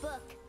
book.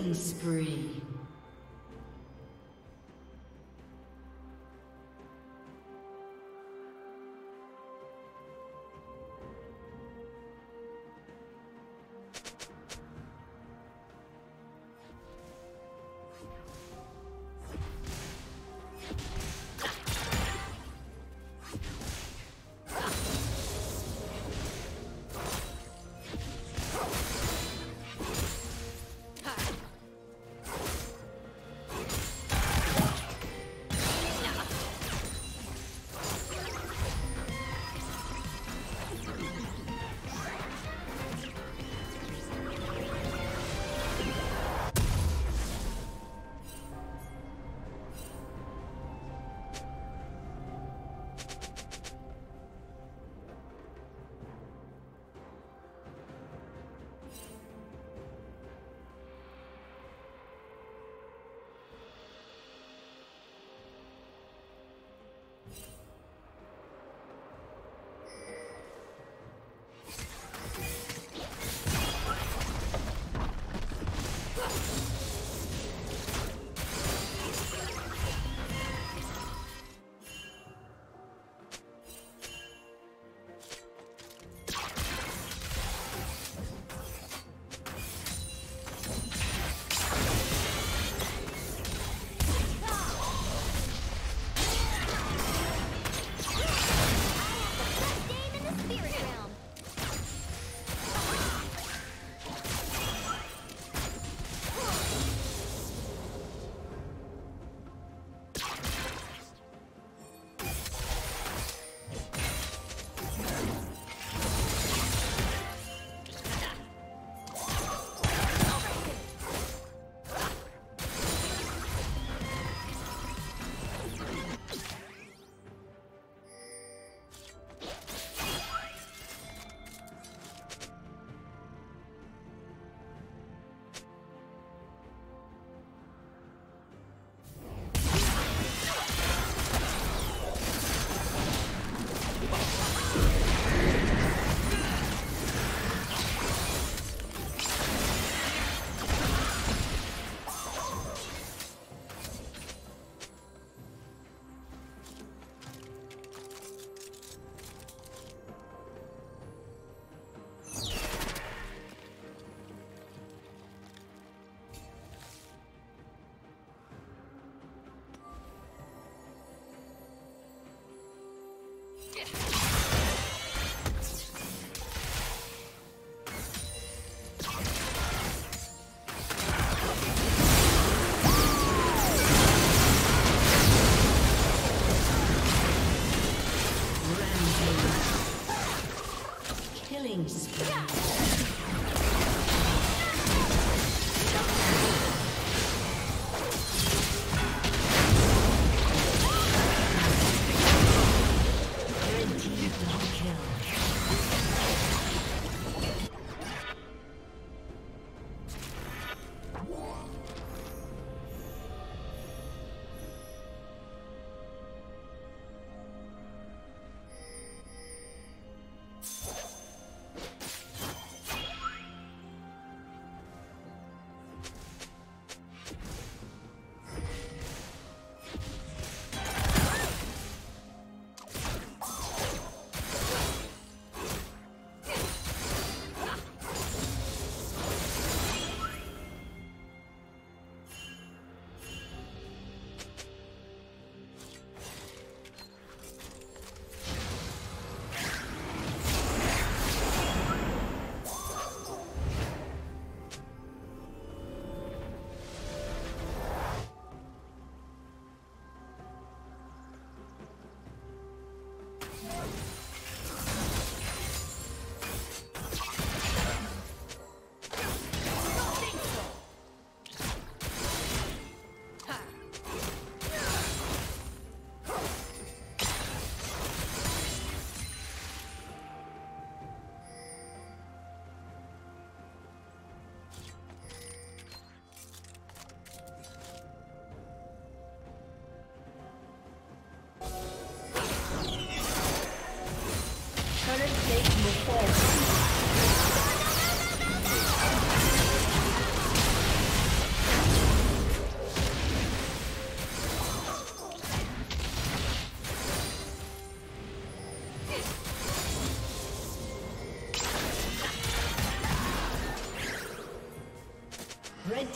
Killing spree.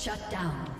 Shut down.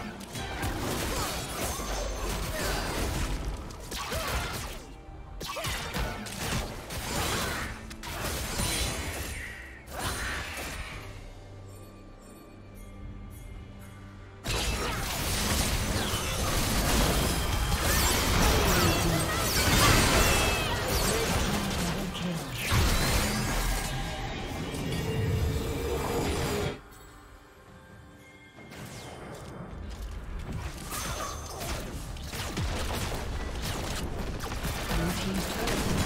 Red team